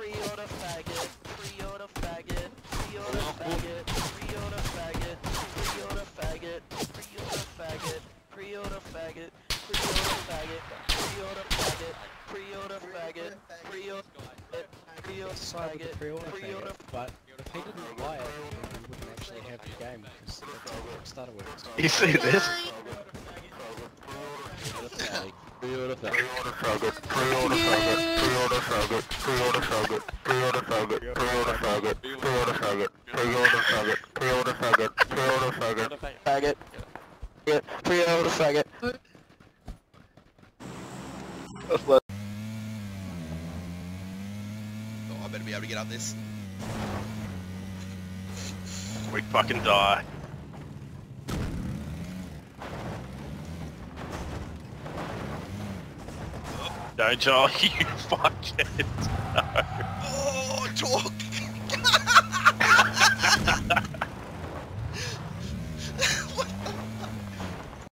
Pre-order faggot. Pre-order faggot. Pre-order faggot. Pre-order faggot. Pre-order faggot. Pre-order faggot. Pre-order faggot. Pre-order faggot. Pre-order faggot. Pre-order faggot. Pre-order Pre-order Decide with the faggot. pre-order Pre-order faggot, but if he didn't buy it, then we wouldn't actually have the game because that's how Kickstarter works. You see this? Pre-order faggot. Pre-order faggot, pre-order faggot. Oh, I better be able to get up this. We fucking die. No, Joel, you fucking. No. Oh, talk.